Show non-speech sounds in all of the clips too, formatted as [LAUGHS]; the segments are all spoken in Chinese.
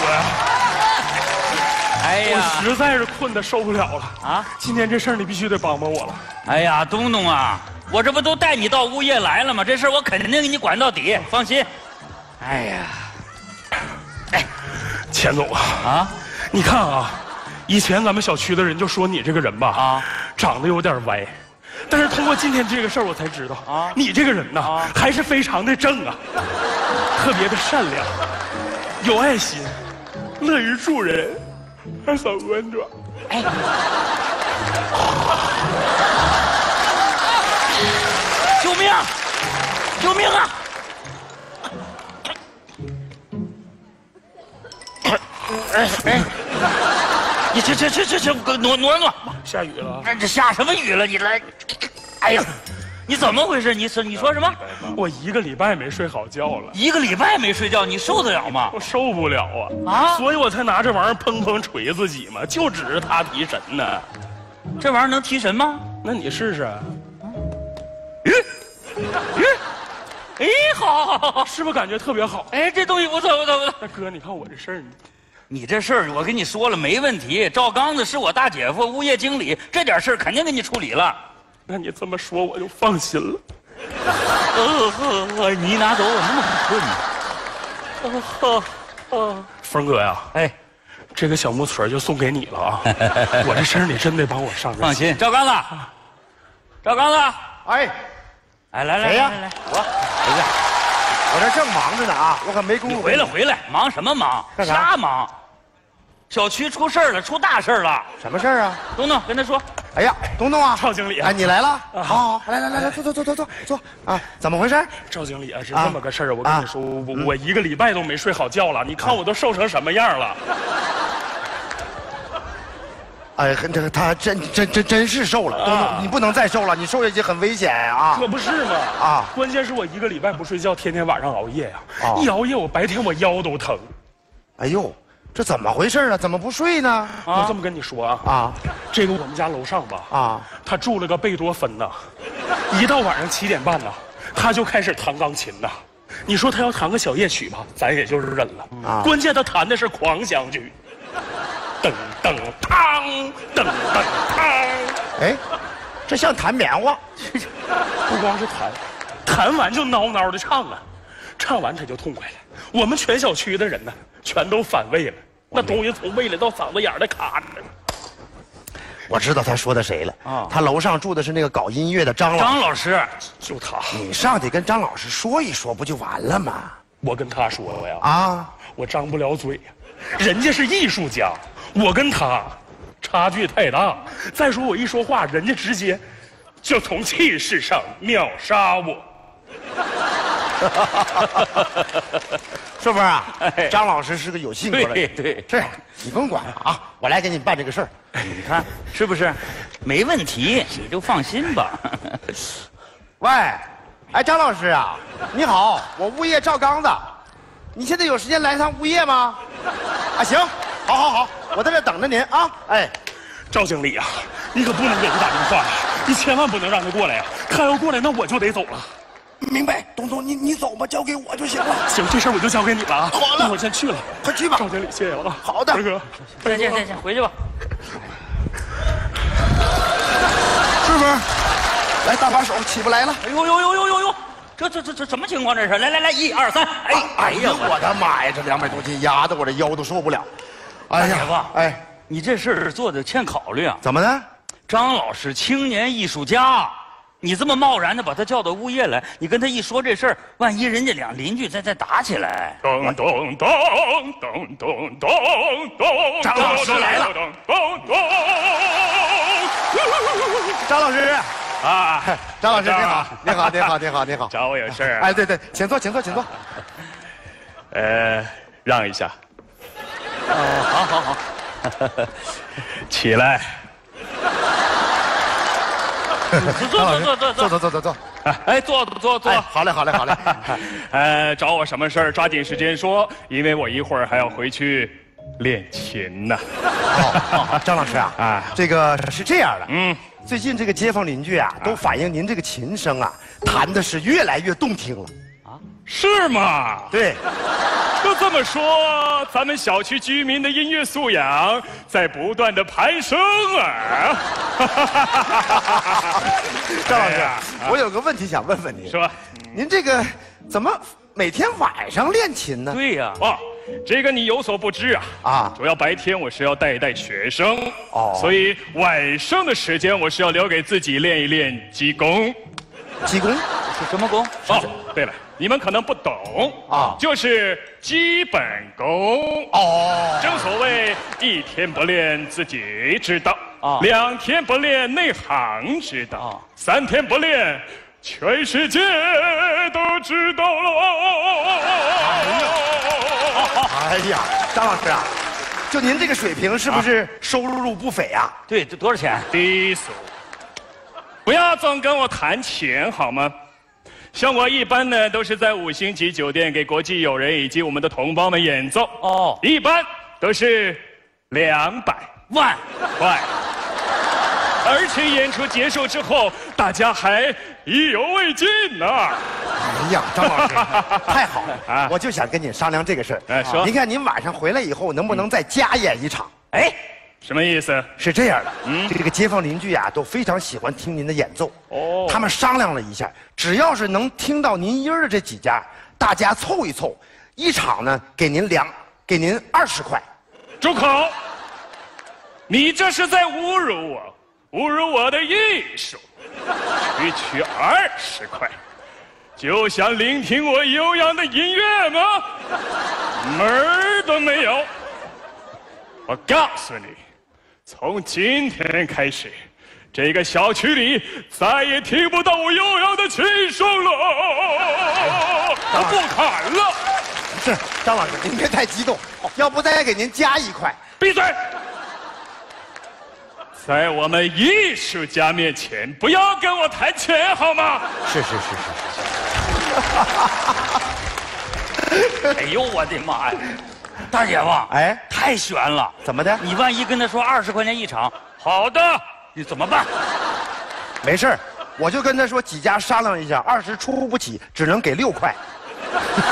哥呀，哎呀，我实在是困得受不了了啊！今天这事儿你必须得帮帮我了。哎呀，东东啊，我这不都带你到物业来了吗？这事儿我肯定给你管到底，放心。哎呀，哎钱总啊，啊，你看啊，以前咱们小区的人就说你这个人吧，啊长得有点歪。但是通过今天这个事儿，我才知道啊你这个人呐、啊还是非常的正啊，特别的善良，有爱心，乐于助人，还很温暖。[LAUGHS] 救命！救命啊！哎哎，你这这这这这，挪挪挪！下雨了，这这下什么雨了？你来，哎呀，你怎么回事？你说你说什么？我一个礼拜没睡好觉了。一个礼拜没睡觉，你受得了吗？我受不了啊！啊所以我才拿这玩意儿砰砰捶自己嘛，就指着它提神呢。这玩意儿能提神吗？那你试试，哎，好好好好，是不是感觉特别好？哎，这东西不错不错不错。大哥，你看我这事儿，你这事儿我跟你说了没问题，赵刚子是我大姐夫，物业经理，这点事儿肯定给你处理了。那你这么说我就放心了。呃呵呵，你拿走我那么困呢？哦峰哥呀，哎，这个小木锤就送给你了啊！[LAUGHS] 我这事儿你真得帮我上。放心，赵刚子，赵刚子，哎，哎，来来谁呀来来来，我，回来，我这正忙着呢啊，我可没工夫。回来回来，忙什么忙？干啥瞎忙？小区出事儿了，出大事儿了。什么事儿啊？东东跟他说，哎呀，东东啊，赵经理哎，你来了，好好，来来来来，坐坐坐坐坐坐啊，怎么回事？赵经理啊，是啊这么个事儿，我跟你说，我我一个礼拜都没睡好觉了，你看我都瘦成什么样了？哎，这个他真真真真是瘦了，东啊东，你不能再瘦了，你瘦下去很危险啊可！不是嘛！啊关键是我一个礼拜不睡觉，天天晚上熬夜呀、哦一熬夜，我白天我腰都疼。哎呦，这怎么回事啊？怎么不睡呢？我这么跟你说啊，啊这个我们家楼上吧，啊，他住了个贝多芬呐，一到晚上七点半呐，他就开始弹钢琴呐。你说他要弹个小夜曲吧，咱也就是忍了。啊关键他弹的是狂想曲，噔噔当，噔噔当。哎，这像弹棉花。[LAUGHS] 不光是弹，弹完就挠挠的唱啊，唱完他就痛快了。我们全小区的人呢，全都反胃了，那东西从胃里到嗓子眼儿的卡着呢。我知道他说的谁了啊他楼上住的是那个搞音乐的张老师。张老师，就他，你上去跟张老师说一说，不就完了吗？我跟他说了呀，啊，我张不了嘴呀，人家是艺术家，我跟他差距太大。再说我一说话，人家直接就从气势上秒杀我。[LAUGHS] 是不是啊哎？张老师是个有性格的人。对对，是你不用管了啊，我来给你办这个事儿。你看是不是？没问题，你就放心吧。[LAUGHS] 喂，哎，张老师啊，你好，我物业赵刚子，你现在有时间来一趟物业吗？啊，行，好好好，我在这等着您啊。哎，赵经理啊，你可不能给他打电话呀，你千万不能让他过来呀。他要过来，那我就得走了。明白，东东，你你走吧，交给我就行了。[LAUGHS] 行，这事儿我就交给你了啊。好了那我先去了。快去吧赵经理，谢谢了啊。好的再见再见，回去吧。是不是？来，搭把手起不来了。哎呦呦呦呦呦呦，这这这这什么情况？这是？来来来，一二三，哎哎呀，我我的妈呀，这两百多斤压得我这腰都受不了。哎呀姐夫哎，你这事儿做的欠考虑啊！怎么的？张老师，青年艺术家，你这么贸然的把他叫到物业来，你跟他一说这事儿，万一人家俩邻居再再打起来，噔噔噔噔噔噔噔，张老师来了噔噔噔。张老师，啊，张老师，你好，你好，你好，你好，你好。找我有事儿？哎，对对，请坐，请坐，请坐。呃，让一下，好好好，起来。[LAUGHS] 坐坐坐坐坐坐坐坐坐坐。哎，坐坐坐坐，，好嘞，好嘞，好嘞。呃，[LAUGHS] 找我什么事儿？抓紧时间说，因为我一会儿还要回去练琴呢。好，张老师啊，[LAUGHS] 啊这个是这样的，嗯，最近这个街坊邻居啊，都反映您这个琴声啊，弹的是越来越动听了。是吗？对，那这这么说，咱们小区居民的音乐素养在不断的攀升啊！张老师哎，我有个问题想问问您，说，您这个怎么每天晚上练琴呢？对呀、哦，这个你有所不知啊。啊主要白天我是要带一带学生，哦所以晚上的时间我是要留给自己练一练基功。技工是什么功？哦，对了，你们可能不懂啊就是基本功。哦，正所谓一天不练自己知道，啊两天不练内行知道，啊三天不练，全世界都知道了。哎呀，张老师啊，就您这个水平，是不是收入不菲啊？对，这多少钱？低俗，不要总跟我谈钱好吗？像我一般呢，都是在五星级酒店给国际友人以及我们的同胞们演奏，哦，一般都是两百万，块。而且演出结束之后，大家还意犹未尽呢。哎呀，张老师，[LAUGHS] 太好了啊我就想跟你商量这个事儿。哎说您看您晚上回来以后，能不能再加演一场？哎，什么意思？是这样的，嗯这个街坊邻居啊，都非常喜欢听您的演奏。哦他们商量了一下，只要是能听到您音儿的这几家，大家凑一凑，一场呢给您两，给您二十块。住口！你这是在侮辱我，侮辱我的艺术。区区二十块，就想聆听我悠扬的音乐吗？门儿都没有！我告诉你，从今天开始，这个小区里再也听不到我悠扬的琴声了。我不砍了，是张老师，您别太激动，要不再给您加一块。闭嘴！在我们艺术家面前，不要跟我谈钱好吗？是是是是 [LAUGHS] 哎呦我的妈呀！大姐夫，哎太悬了！怎么的？你万一跟他说二十块钱一场，好的，你怎么办？没事儿我就跟他说几家商量一下，二十出不起，只能给六块。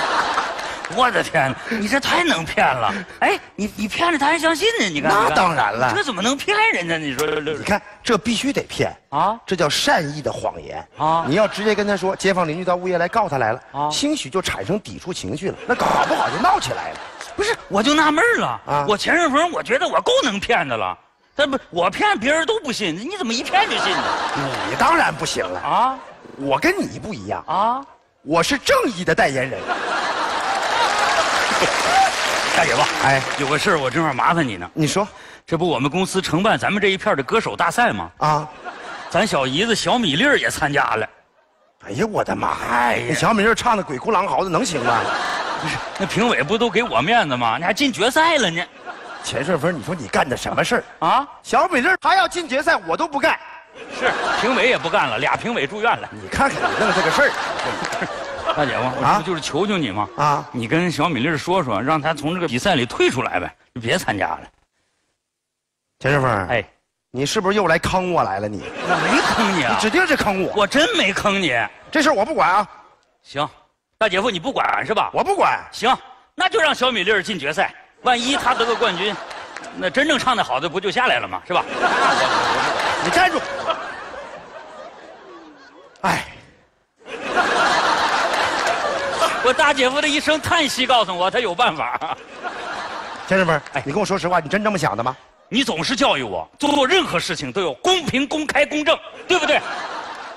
[LAUGHS] 我的天，你这太能骗了！哎，你你骗了他还相信呢？你看，那当然了这怎么能骗人呢？你说你看，这必须得骗啊这叫善意的谎言啊你要直接跟他说，街坊邻居到物业来告他来了，啊兴许就产生抵触情绪了，那搞不好就闹起来了。不是，我就纳闷了。啊我钱顺风，我觉得我够能骗的了，但不，我骗别人都不信，你怎么一骗就信呢？你当然不行了，啊我跟你不一样，啊！我是正义的代言人。大姐夫，哎，有个事儿我正好麻烦你呢。你说这不我们公司承办咱们这一片的歌手大赛吗？啊？咱小姨子小米粒儿也参加了。哎呀，我的妈！哎呀那小米粒儿唱的鬼哭狼嚎的，能行吗？不是，那评委不都给我面子吗？你还进决赛了呢？钱顺风，你说你干的什么事儿？啊，小米粒儿他要进决赛，我都不干。是评委也不干了，俩评委住院了。你看看你弄这个事儿 [LAUGHS] 大姐夫，我这啊不就是求求你吗？啊！你跟小米粒儿说说，让他从这个比赛里退出来呗，就别参加了。钱顺风，哎，你是不是又来坑我来了你？我没坑你啊，你指定是坑我。我真没坑你。这事儿我不管啊，行，大姐夫你不管是吧？我不管。行，那就让小米粒儿进决赛。万一他得个冠军，那真正唱的好的不就下来了吗？是吧？[LAUGHS] 你站住！哎，[LAUGHS] 我大姐夫的一声叹息告诉我，他有办法。[LAUGHS] 先生们，哎你跟我说实话，你真这么想的吗？你总是教育我，做任何事情都有公平、公开、公正，对不对？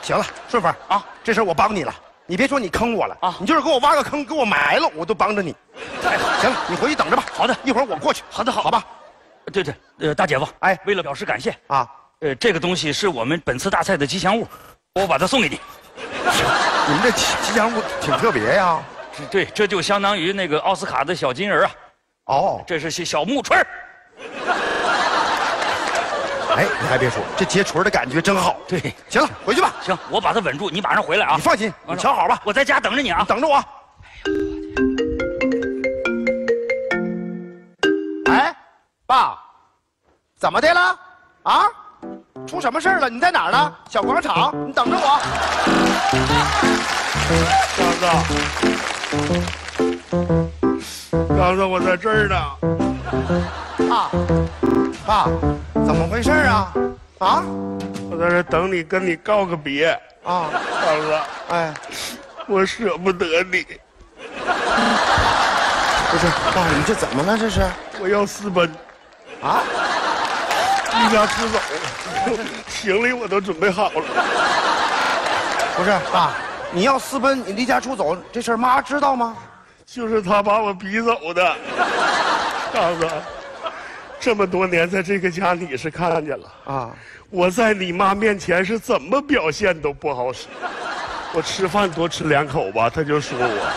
行了，顺风啊，这事儿我帮你了。你别说你坑我了啊你就是给我挖个坑，给我埋了，我都帮着你。[LAUGHS] 行了，你回去等着吧。好的一会儿我过去。好的好好吧。对对，呃，大姐夫，哎为了表示感谢，啊，呃，这个东西是我们本次大赛的吉祥物，我把它送给你。[LAUGHS] 你们这吉吉祥物挺特别呀。[LAUGHS] 这对，这就相当于那个奥斯卡的小金人啊，哦，这是小小木锤儿哎，你还别说，这接锤的感觉真好。对，行了，回去吧。行，我把它稳住，你马上回来啊。你放心，你瞧好吧，我在家等着你啊。等着我。哎，爸，怎么的了？啊？出什么事儿了？你在哪儿呢？小广场，你等着我。刚子，刚子，我在这儿呢。爸，爸，怎么回事啊？啊我在这等你，跟你告个别。啊，刚子，哎，我舍不得你，不是，爸，你这怎么了？这是我要私奔，啊？离家出走，行李我都准备好了。不是，爸，你要私奔，你离家出走，这事儿妈知道吗？就是他把我逼走的。大子，这么多年在这个家你是看见了，啊，我在你妈面前是怎么表现都不好使。我吃饭多吃两口吧，他就说我，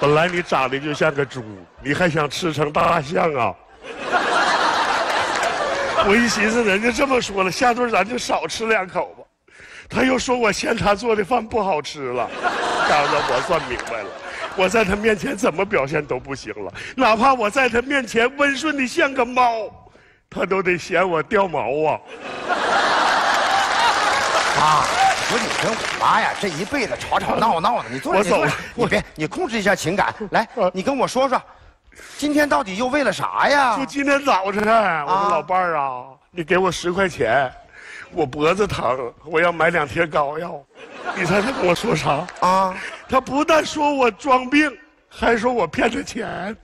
本来你长得就像个猪，你还想吃成大象啊？我一寻思，人家这么说了，下顿咱就少吃两口吧。他又说我嫌他做的饭不好吃了，刚子，我算明白了，我在他面前怎么表现都不行了，哪怕我在他面前温顺的像个猫，他都得嫌我掉毛啊。妈，[LAUGHS] 你说你跟我妈呀，这一辈子吵吵闹闹的，你坐着，我走了你别，你控制一下情感。来啊，你跟我说说，今天到底又为了啥呀就？今天早晨，我说老伴儿啊，你给我十块钱，我脖子疼，我要买两贴膏药。你猜他跟我说啥？啊，他不但说我装病，还说我骗他钱。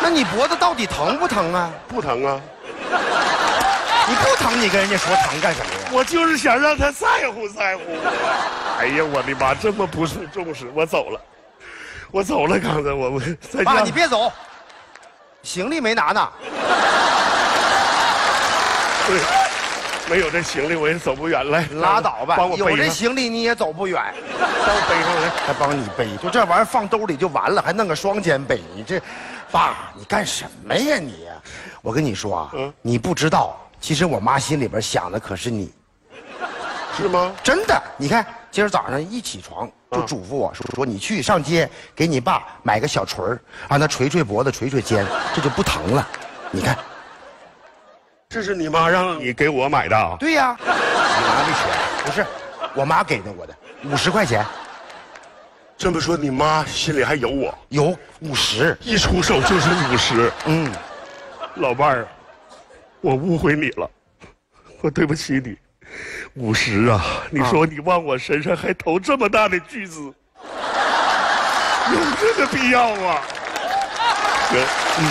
那你脖子到底疼不疼啊？不疼啊，你不疼，你跟人家说疼干什么呀？我就是想让他在乎在乎我。哎呀，我的妈，这么不受重视，我走了，我走了，刚才我我在爸，你别走，行李没拿呢。对，[LAUGHS] 没有这行李我也走不远。来，[LAUGHS] 拉倒吧帮我，有这，行李你也走不远，帮我背上来。还帮你背，就这玩意儿放兜里就完了，还弄个双肩背，你这，爸，你干什么呀你？我跟你说啊，嗯你不知道，其实我妈心里边想的可是你，是吗？真的。你看今儿早上一起床就嘱咐我说说你去上街给你爸买个小锤儿，让他捶捶脖子、捶捶肩，这就不疼了。你看，这是你妈让你给我买的啊？对呀、你拿的钱不是我妈给的我的，五十块钱这么说，你妈心里还有我，有五十，一出手就是五十。嗯。老伴儿啊，我误会你了，我对不起你。五十啊，你说你往我身上还投这么大的巨资，有这个必要吗？[LAUGHS] 行，嗯，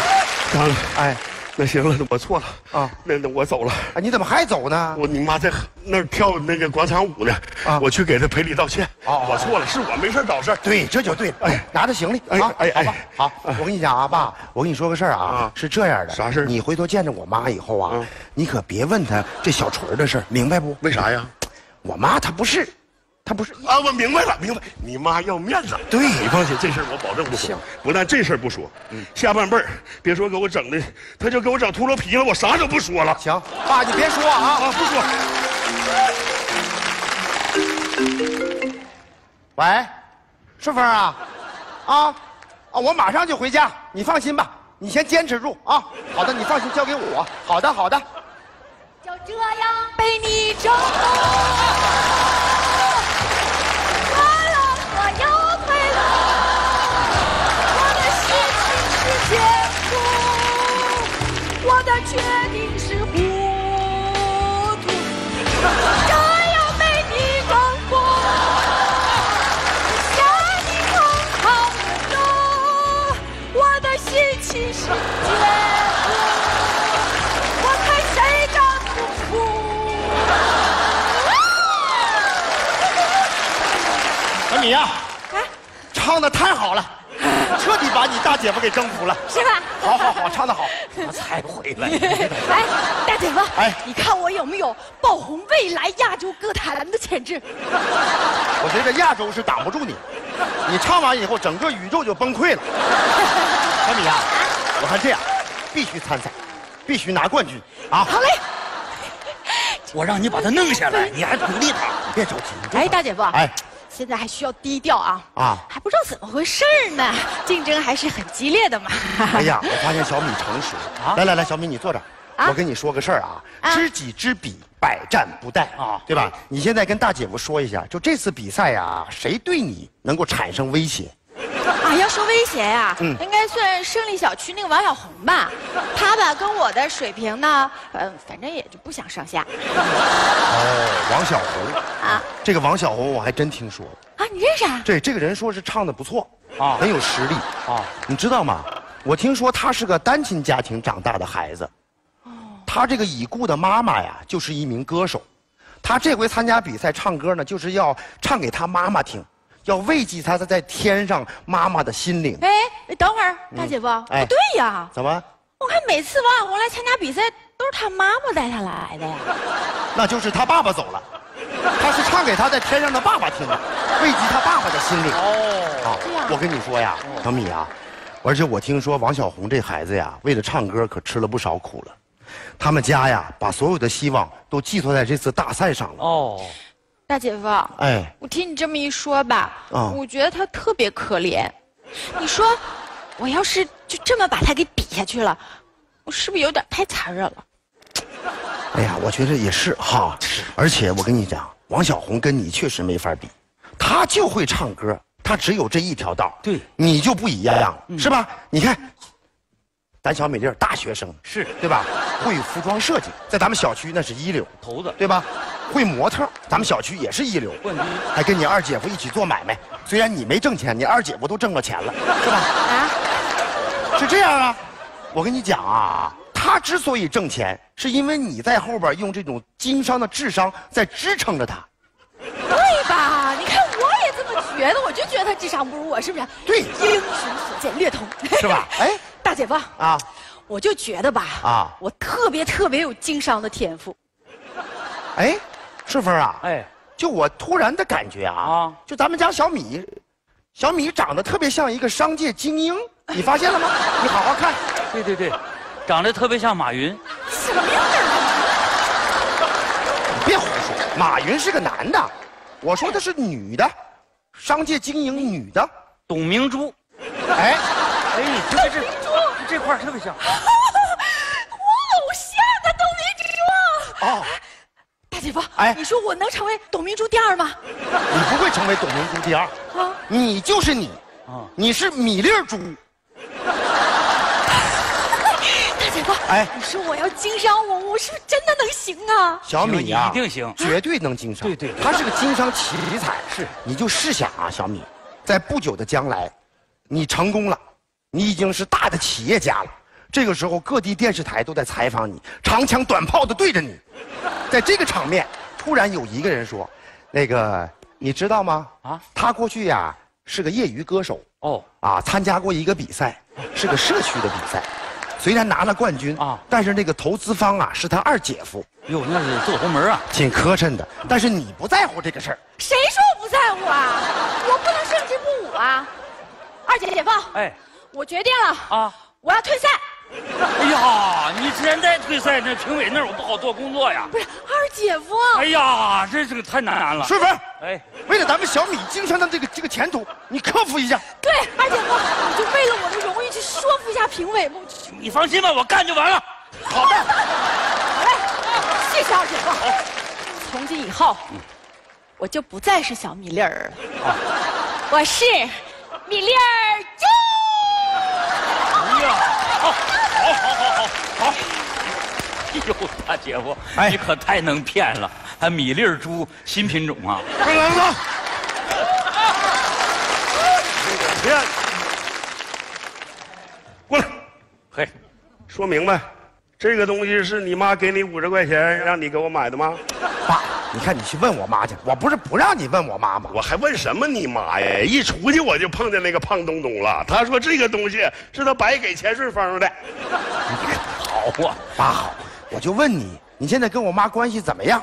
当然，哎，那行了，我错了啊啊，那那我走了。啊，你怎么还走呢？我你妈在那儿跳那个广场舞呢，啊我去给她赔礼道歉。哦我错了，是我没事找事儿。对，这就对了。哎哎，拿着行李哎啊，哎好吧哎，好。我跟你讲啊，爸，我跟你说个事儿啊啊，是这样的。啥事儿你回头见着我妈以后啊嗯，你可别问她这小锤儿的事儿，明白不？为啥呀？我妈她不是，她不是。啊，我明白了，明白。你妈要面子，对你放心，这事儿我保证不说行。不但这事儿不说，下半辈儿别说给我整的，他就给我整秃噜皮了，我啥都不说了。行，爸，你别说啊。啊，不说。喂，顺风啊，啊，啊，我马上就回家，你放心吧，你先坚持住啊。好的，你放心，交给我。好的，好的。就这样被你征服，唱的太好了，彻底把你大姐夫给征服了。是吧？好好好，唱的好，我才回 [LAUGHS] 来。哎，大姐夫，哎你看我有没有爆红未来亚洲歌坛的潜质？[LAUGHS] 我觉得亚洲是挡不住你，你唱完以后，整个宇宙就崩溃了。[LAUGHS] 小米啊，我看这样，必须参赛，必须拿冠军啊！好嘞。我让你把他弄下来，你还鼓励他。别着急，哎，大姐夫，哎，现在还需要低调啊啊还不知道怎么回事呢，竞争还是很激烈的嘛。哎呀，我发现小米成熟。来来来，小米你坐这儿，啊我跟你说个事儿啊，啊知己知彼，百战不殆啊对吧？你现在跟大姐夫说一下，就这次比赛呀、谁对你能够产生威胁？要说威胁呀、嗯应该算胜利小区那个王小红吧。她吧跟我的水平呢，呃，反正也就不相上下哦，王小红，啊这个王小红我还真听说。啊！你认识啊？对，这个人说是唱的不错，啊很有实力。啊，你知道吗？我听说他是个单亲家庭长大的孩子。哦他这个已故的妈妈呀，就是一名歌手。他这回参加比赛唱歌呢，就是要唱给他妈妈听，要慰藉他在天上妈妈的心灵。哎，等会儿，大姐夫，哎不对呀，怎么？我看每次王小红来参加比赛，都是他妈妈带他来的呀。[LAUGHS] 那就是他爸爸走了。他是唱给他在天上的爸爸听的，慰藉他爸爸的心灵。哦，这样我跟你说呀，小米啊，而且我听说王小红这孩子呀，为了唱歌可吃了不少苦了。他们家呀，把所有的希望都寄托在这次大赛上了。哦，大姐夫，哎，我听你这么一说吧，啊我觉得他特别可怜。你说，我要是就这么把他给比下去了，我是不是有点太残忍了？哎呀，我觉得也是哈。[LAUGHS] 而且我跟你讲，王小红跟你确实没法比，她就会唱歌，她只有这一条道。对你就不一样了，是吧？你看，咱小美丽大学生是对吧？会服装设计，在咱们小区那是一流，头子对吧？会模特，咱们小区也是一流。还跟你二姐夫一起做买卖，虽然你没挣钱，你二姐夫都挣了钱了，是吧？啊，是这样啊，我跟你讲啊，他之所以挣钱，是因为你在后边用这种经商的智商在支撑着他。对吧？你看我也这么觉得，我就觉得他智商不如我，是不是？对英雄所见略同，是吧 [LAUGHS] 哎，大姐夫，啊，我就觉得吧，啊我特别特别有经商的天赋。哎，顺风啊，哎，就我突然的感觉啊，啊就咱们家小米，小米长得特别像一个商界精英，你发现了吗？[LAUGHS] 你好好看，对对对，长得特别像马云。什么样的人？你别胡说，马云是个男的，我说的是女的，商界精英女的，董明珠，哎，哎，就这这这块特别像。[LAUGHS] 我偶像啊，董明珠。哦，哎你说我能成为董明珠第二吗？你不会成为董明珠第二，啊，你就是你，啊你是米粒儿猪。[LAUGHS] 大姐夫，哎你说我要经商，我我是不是真的能行啊？小米呀、一定行绝对能经商。对对他是个经商奇才。是，你就试想啊，小米，在不久的将来，你成功了，你已经是大的企业家了。这个时候，各地电视台都在采访你，长枪短炮的对着你。在这个场面，突然有一个人说：“那个，你知道吗？啊他过去呀、是个业余歌手，哦，啊，参加过一个比赛，是个社区的比赛，虽然拿了冠军啊啊，但是那个投资方啊是他二姐夫，哟，那是走后门啊。挺磕碜的。但是你不在乎这个事儿，谁说我不在乎啊？我不能胜之不武啊！二姐姐夫，哎，我决定了，啊，我要退赛。哎呀，你现在退赛，那评委那儿我不好做工作呀。不是二姐夫，哎呀，这这个太难了。顺风，哎，为了咱们小米经商的这个这个前途，你克服一下。对，二姐夫，你就为了我的荣誉去说服一下评委吧。你放心吧，我干就完了。好的，好嘞，谢谢二姐夫。从今以后，我就不再是小米粒儿了，我是米粒儿猪。哎呀，好，好，好，好，好，好。哎呦，大姐夫，哎你可太能骗了！还米粒儿猪新品种啊？快来走。别，[LAUGHS] 过来，嘿，说明白，这个东西是你妈给你五十块钱让你给我买的吗？爸，你看你去问我妈去，我不是不让你问我妈吗？我还问什么你妈呀？一出去我就碰见那个胖东东了。他说这个东西是他白给钱顺丰的。好啊，爸好，我就问你，你现在跟我妈关系怎么样？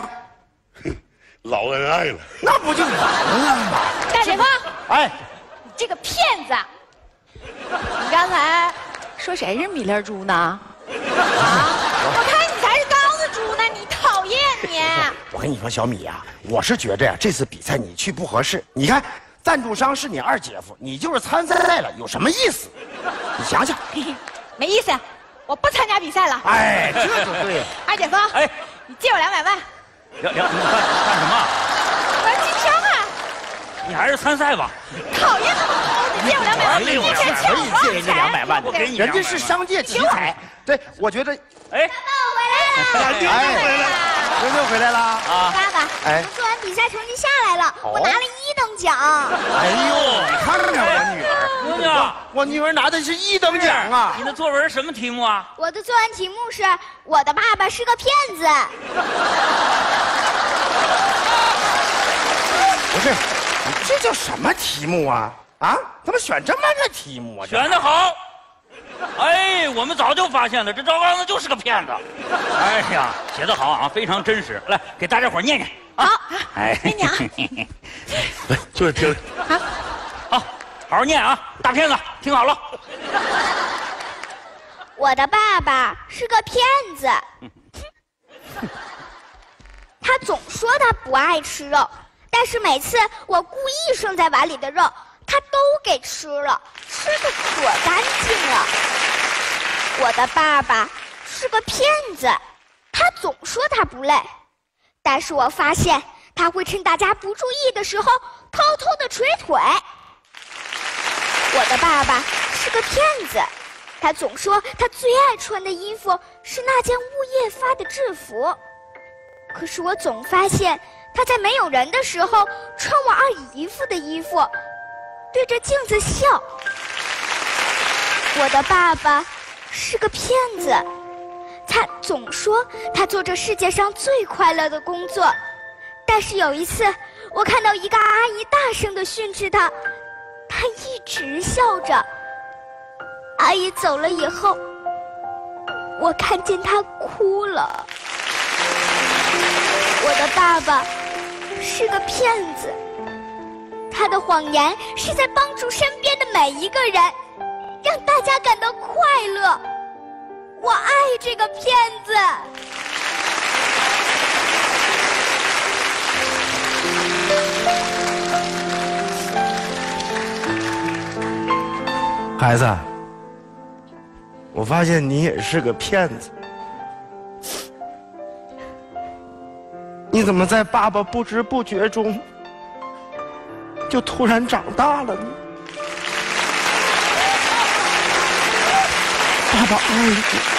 [LAUGHS] 老恩爱了，[LAUGHS] 那不就完了吗？大姐夫，哎，你这个骗子！你刚才说谁是米粒猪呢？啊！我看你才是刚子猪呢，你讨厌你！我跟你说，小米呀、我是觉着呀，这次比赛你去不合适。你看，赞助商是你二姐夫，你就是参赛了，有什么意思？你想想，[LAUGHS] 没意思，我不参加比赛了。哎，这就对了。二姐夫，哎，你借我两百万，梁梁，你干干什么？我要经商啊！你还是参赛吧。讨厌那么借我两百万，你欠欠我可以借人家两百万的，我给你人家200是商界奇才。对，我觉得，哎，爸爸，我回来了。啊，爸爸，哎我做完比赛成绩下来了，我拿了一等奖。哎呦，你看我女儿拿的是一等奖啊你！的作文什么题目啊？我的作文题目是“我的爸爸是个骗子不是，这叫什么题目啊？啊，怎么选这么个题目啊？选的好。哎，我们早就发现了，这赵刚子就是个骗子。哎呀，写的好啊，非常真实。来，给大家伙念念。”。啊，好，哎，念念啊。[LAUGHS] 来，坐着听。好，好好念啊，大骗子，听好了。我的爸爸是个骗子，他总说他不爱吃肉，但是每次我故意剩在碗里的肉，他都给吃了，吃的可干净了。我的爸爸是个骗子，他总说他不累，但是我发现他会趁大家不注意的时候偷偷的捶腿。我的爸爸是个骗子。他总说他最爱穿的衣服是那件物业发的制服，可是我总发现他在没有人的时候穿我二姨夫的衣服，对着镜子笑。我的爸爸是个骗子，他总说他做着世界上最快乐的工作，但是有一次我看到一个阿姨大声地训斥他，他一直笑着。阿姨走了以后，我看见她哭了。我的爸爸是个骗子，他的谎言是在帮助身边的每一个人，让大家感到快乐。我爱这个骗子。孩子，我发现你也是个骗子。你怎么在爸爸不知不觉中，就突然长大了呢？爸爸爱你。